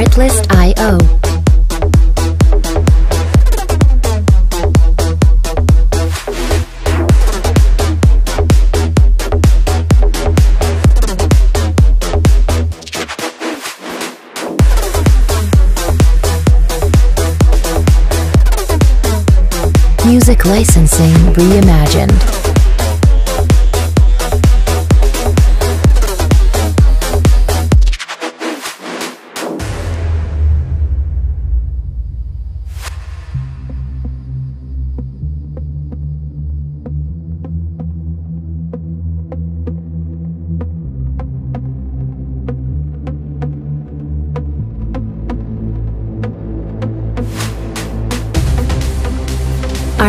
Artlist.io Music licensing reimagined.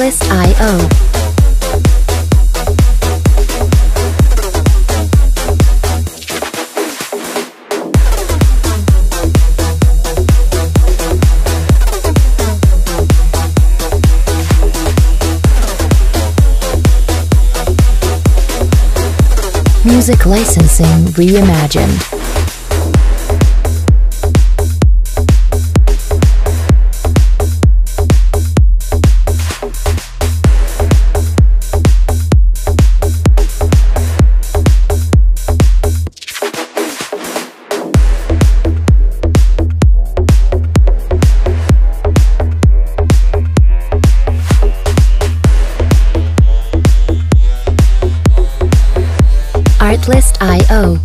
Artlist.io Music licensing reimagined. Artlist.io